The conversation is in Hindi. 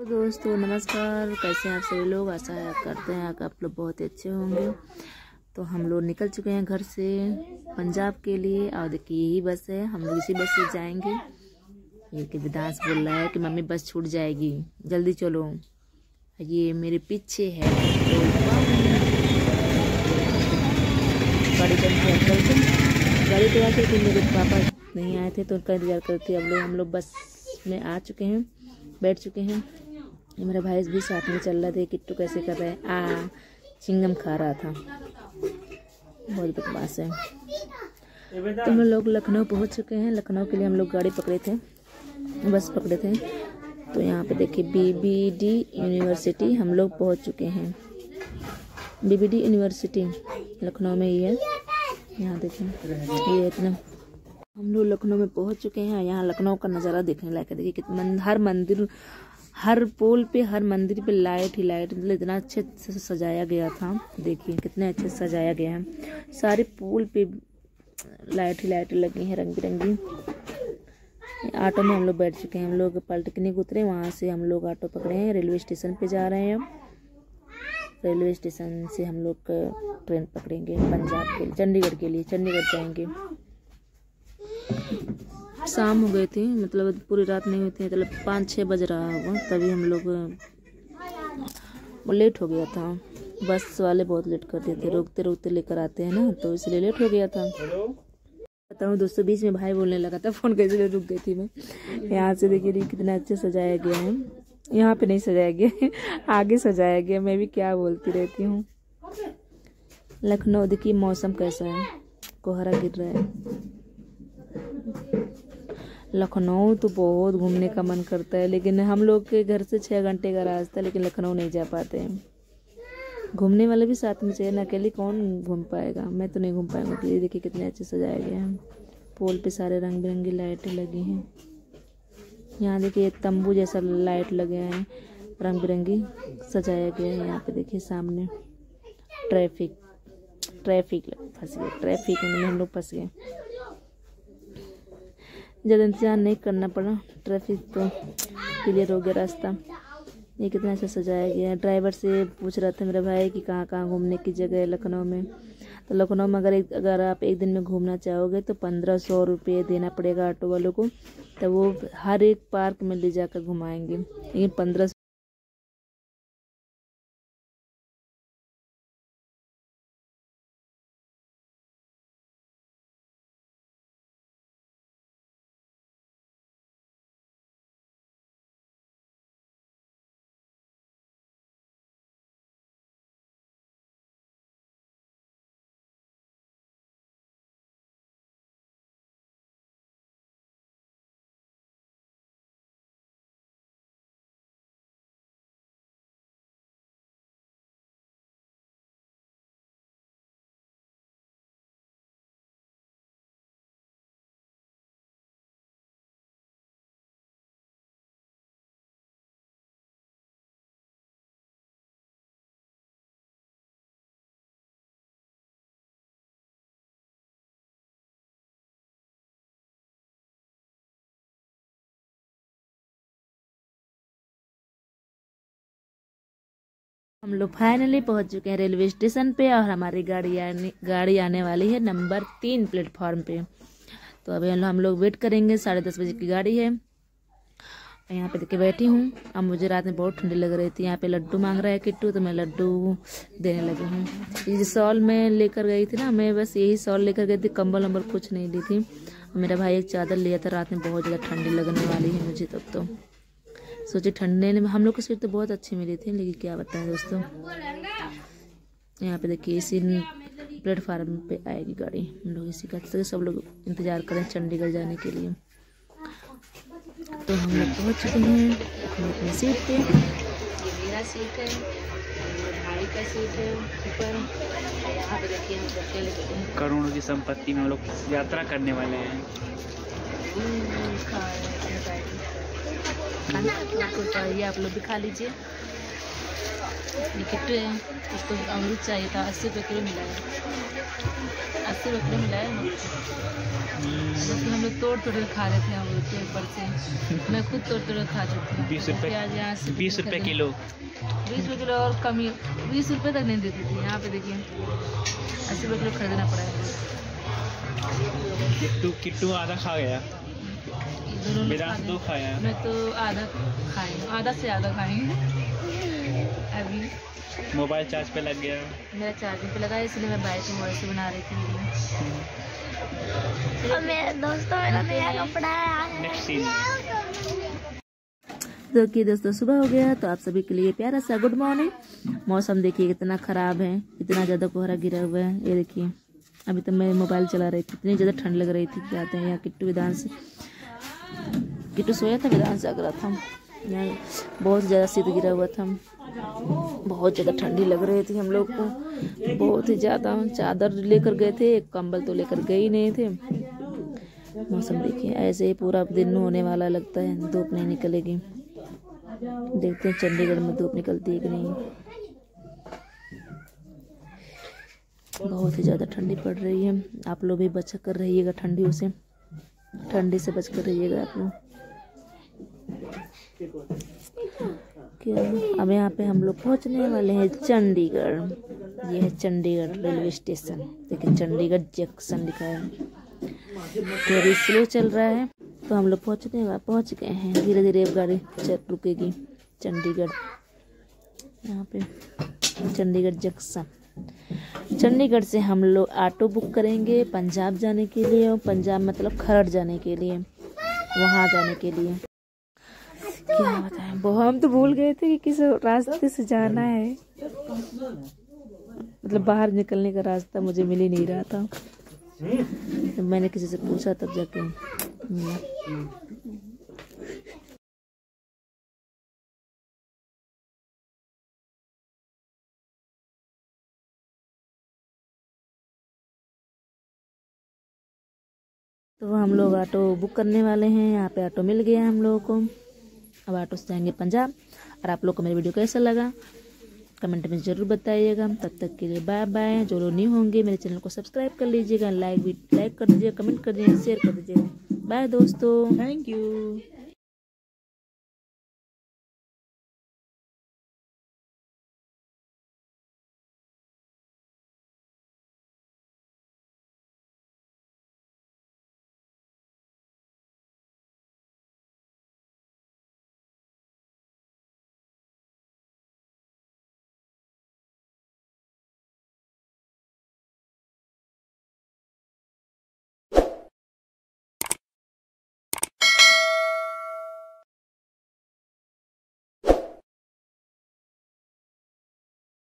तो दोस्तों, नमस्कार। कैसे हैं आप सभी लोग? आशा है करते हैं आप लोग बहुत अच्छे होंगे। तो हम लोग निकल चुके हैं घर से पंजाब के लिए। और देखिए, यही बस है। हम लोग इसी बस से जाएँगे। ये कि विदास बोल रहा है कि मम्मी बस छूट जाएगी। जल्दी चलो। ये मेरे पीछे है। तो गाड़ी गाड़ी तो आते थे मेरे पापा नहीं आए थे तो उनका इंतज़ार करते अब लोग, हम लोग बस में आ चुके हैं, बैठ चुके हैं। ये मेरा भाई भी साथ में चल रहा था किट्टू कैसे कर रहा है? आ, चिंगम खा रहा था। बहुत बकवास है। तो हम लोग लखनऊ पहुँच चुके हैं। लखनऊ के लिए हम लोग गाड़ी पकड़े थे। बस पकड़े थे। तो यहाँ पे देखिए बीबीडी यूनिवर्सिटी हम लोग पहुँच चुके हैं। बीबीडी यूनिवर्सिटी लखनऊ में ही है। यहाँ देखें ये इतना। हम लोग लखनऊ में पहुँच चुके हैं। यहाँ लखनऊ का नज़ारा देखने लायक है। देखिए कितना हर मंदिर हर पोल पे, हर मंदिर पे लाइट ही लाइट मतलब इतना अच्छे से सजाया गया था। देखिए, कितने अच्छे से सजाया गया है। सारे पोल पे लाइट ही लाइट लगी हैं रंग बिरंगी ऑटो में हम लोग बैठ चुके हैं। हम लोग पॉलिटेक्निक उतरे, वहाँ से हम लोग ऑटो पकड़े हैं। रेलवे स्टेशन पे जा रहे हैं रेलवे स्टेशन से हम लोग ट्रेन पकड़ेंगे, पंजाब के लिए, चंडीगढ़ के लिए, चंडीगढ़ जाएँगे। शाम हो गई थी मतलब पूरी रात नहीं हुई थी मतलब पाँच छः बज रहा होगा तभी हम लोग लेट हो गया था। बस वाले बहुत लेट करते थे रोकते रोकते लेकर आते हैं ना तो इसलिए लेट हो गया था। बताऊँ दोस्तों बीच में भाई बोलने लगा था फ़ोन कैसे रुक गई थी मैं। यहाँ से देखिए कितना अच्छे सजाया गया है। यहाँ पे नहीं सजाया गया आगे सजाया गया मैं भी क्या बोलती रहती हूँ। लखनऊ देखिए मौसम कैसा है कोहरा गिर रहा है। लखनऊ तो बहुत घूमने का मन करता है, लेकिन हम लोग के घर से छः घंटे का रास्ता है लेकिन लखनऊ नहीं जा पाते हैं। घूमने वाले भी साथ में चाहिए, ना अकेले कौन घूम पाएगा? मैं तो नहीं घूम पाएँगा प्लीज़ देखिए कितने अच्छे सजाया गया है। पोल पे सारे रंग बिरंगी लाइटें लगी हैं। यहाँ देखिए तंबू जैसा लाइट लगे हैं रंग बिरंगी सजाया गया है यहाँ पे, देखिए सामने। ट्रैफ़िक ट्रैफ़िक, फंस गए, ट्रैफ़िक में हम लोग फंस गए। ज़्यादा इंतज़ार नहीं करना पड़ा ट्रैफ़िक तो क्लियर हो गया रास्ता। ये कितना अच्छा सजाया गया है। ड्राइवर से पूछ रहा था मेरा भाई कि कहाँ कहाँ घूमने की जगह है लखनऊ में। तो लखनऊ में अगर एक अगर आप एक दिन में घूमना चाहोगे तो पंद्रह सौ रुपये देना पड़ेगा ऑटो वालों को। तो वो हर एक पार्क में ले जाकर घुमाएँगे। लेकिन पंद्रह हम लोग फाइनली पहुँच चुके हैं रेलवे स्टेशन पे और हमारी गाड़ी आने गाड़ी आने वाली है नंबर तीन प्लेटफॉर्म पे। तो अभी हम लोग वेट करेंगे, साढ़े दस बजे की गाड़ी है। यहाँ पे देखिए बैठी हूँ। अब मुझे रात में बहुत ठंडी लग रही थी। यहाँ पे लड्डू मांग रहा है किट्टू तो मैं लड्डू देने लगी हूँ। ये सॉल मैं लेकर गई थी ना, मैं बस यही सॉल लेकर गई थी, कंबल वम्बल कुछ नहीं ली थी। मेरा भाई एक चादर लिया था, रात में बहुत ज़्यादा ठंडी लगने वाली है मुझे तब तो। सोचे ठंडे में हम लोग को सीट तो बहुत अच्छी मिली थी लेकिन क्या बताएँ दोस्तों? यहाँ पे देखिए इसी प्लेटफार्म पे आएगी गाड़ी। हम लोग इसी का सब लोग इंतज़ार करें चंडीगढ़ जाने के लिए। तो हम लोग पहुँच चुके हैं अपनी अपनी सीट पे। मेरा सीट है भाई का सीट है ऊपर। यहाँ पे देखिए हम करोड़ों की संपत्ति में हम लोग यात्रा करने वाले हैं। खाना आपको चाहिए आप लोग भी खा लीजिए। ये किट्टू है उसको अमरूद चाहिए था अस्सी रुपये किलो मिला है। अस्सी रुपये किलो मिला है जैसे हम लोग तोड़ तोड़ खा रहे थे अमरूद के ऊपर से। मैं खुद तोड़ तोड़ खा रही थी बीस रुपए प्याज यहाँ से बीस रुपए किलो। बीस रुपये किलो और कम ही बीस रुपये तक नहीं देती थी। यहाँ पे देखिए अस्सी रुपये किलो खरीदना पड़ा है। किट्टू किट्टू आधा खा गया। दोनों लोग दो खाया मैं तो आधा खाई हूँ। आधा से ज़्यादा खाई हूँ। अभी मोबाइल चार्ज पे लग गया। मेरा चार्जिंग पे लगा इसलिए मैं बाइक में वॉइस बना रही थी। और मेरे दोस्तों मेरा नया कपड़ा है। नेक्स्ट सीन तो कि दोस्तों सुबह हो गया तो आप सभी के लिए प्यारा सा गुड मॉर्निंग मौसम देखिए कितना ख़राब है इतना ज़्यादा कोहरा गिरा हुआ है। ये देखिए अभी तो मैं मोबाइल चला रही थी इतनी ज़्यादा ठंड लग रही थी क्या आते हैं यहाँ किट्टू विधांश किट्टू सोया था विधांश जाग रहा था। यहाँ बहुत ज़्यादा शीत गिरा हुआ था। बहुत ज़्यादा ठंडी लग रही थी हम लोग को। बहुत ही ज़्यादा चादर लेकर गए थे, एक कंबल तो लेकर गए ही नहीं थे। मौसम देखिए, ऐसे ही पूरा दिन होने वाला लगता है, धूप नहीं निकलेगी। देखते हैं चंडीगढ़ में धूप निकलती है कि नहीं। बहुत ही ज़्यादा ठंडी पड़ रही है। आप लोग भी बच कर रहिएगा ठंडियों से। ठंडी से बच कर रहिएगा आप लोग। अब यहाँ पे हम लोग पहुँचने वाले हैं चंडीगढ़। ये है चंडीगढ़ रेलवे स्टेशन। देखिए चंडीगढ़ जंक्शन लिखा है। अभी स्लो चल रहा है। तो हम लोग पहुँचने वा- पहुँच गए हैं। धीरे धीरे अब गाड़ी रुकेगी। चंडीगढ़। यहाँ पे चंडीगढ़ जंक्शन। चंडीगढ़ से हम लोग ऑटो बुक करेंगे पंजाब जाने के लिए और पंजाब मतलब खरड़ जाने के लिए, वहाँ जाने के लिए। क्या बताएँ हम तो भूल गए थे कि किस रास्ते से जाना है। मतलब बाहर निकलने का रास्ता मुझे मिल ही नहीं रहा था। तो मैंने किसी से पूछा तब जाके। तो हम लोग ऑटो बुक करने वाले हैं। यहाँ पे ऑटो मिल गया हम लोगों को। अब ऑटो से जाएँगे पंजाब। और आप लोग को मेरी वीडियो कैसा लगा, कमेंट में ज़रूर बताइएगा। तब तक के लिए बाय बाय जो लोग न्यू होंगे, मेरे चैनल को सब्सक्राइब कर लीजिएगा। लाइक भी, लाइक कर दीजिएगा, कमेंट कर दीजिएगा, शेयर कर दीजिएगा। बाय दोस्तों। Thank you